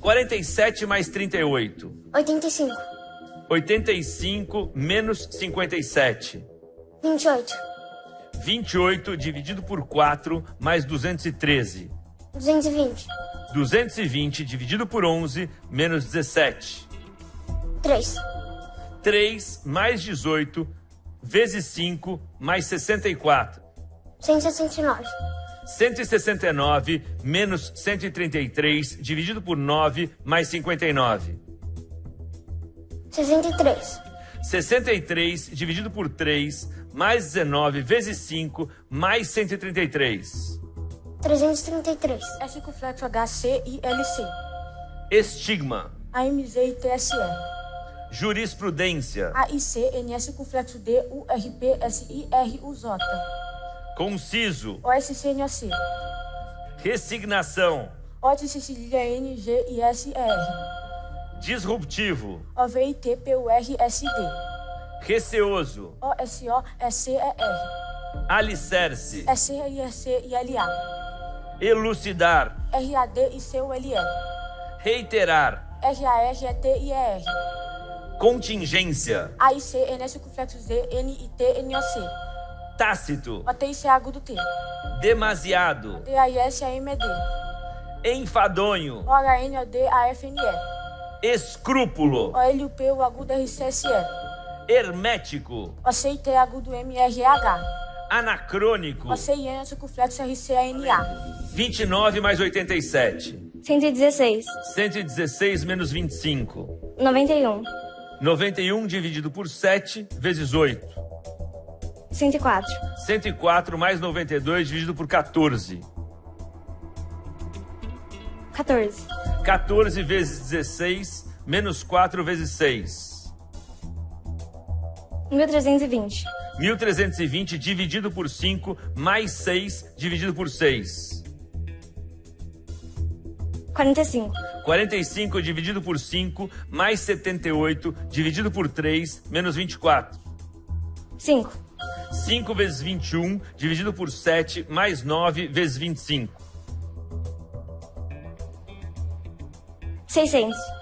47 mais 38. 85. 85 menos 57. 28. 28 dividido por 4 mais 213. 220. 220 dividido por 11 menos 17. 3. 3 mais 18 vezes 5 mais 64. 169. 169 menos 133 dividido por 9 mais 59. 63. 63 dividido por 3 mais 19 vezes 5 mais 133. 333. É circunflexo HC e LC. Estigma. AMZ e TSE. Jurisprudência. AIC, NS circunflexo D, URP, SIR, UZ. Conciso. OSC, NOC. Resignação. OTC, Cedilha, NG e SR. Disruptivo. OVIT, PUR, SD. Receoso. OSO, SCER. Alicerce. SC, IRC e LA. Elucidar. RAD e CULE. Reiterar. RAR, ET e ER. Contingência. AIC, NS circunflexo Z, NIT, NOC. Tácito. Agudo T. Demasiado. DAIS, AMD. Enfadonho. OHN, OD, AFNE. Escrúpulo. OLUP, o agudo RCSE. Hermético. OCIT agudo MRH. Anacrônico. OCIN circunflexo RCANA. 29 mais 87. 116. 116 menos 25. 91. 91 dividido por 7 vezes 8. 104. 104 mais 92 dividido por 14. 14. 14 vezes 16 menos 4 vezes 6. 1320. 1320 dividido por 5 mais 6 dividido por 6. 45. 45 dividido por 5 mais 78 dividido por 3 menos 24. 5. 5 vezes 21 dividido por 7 mais 9 vezes 25. 600.